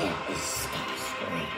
It is Story.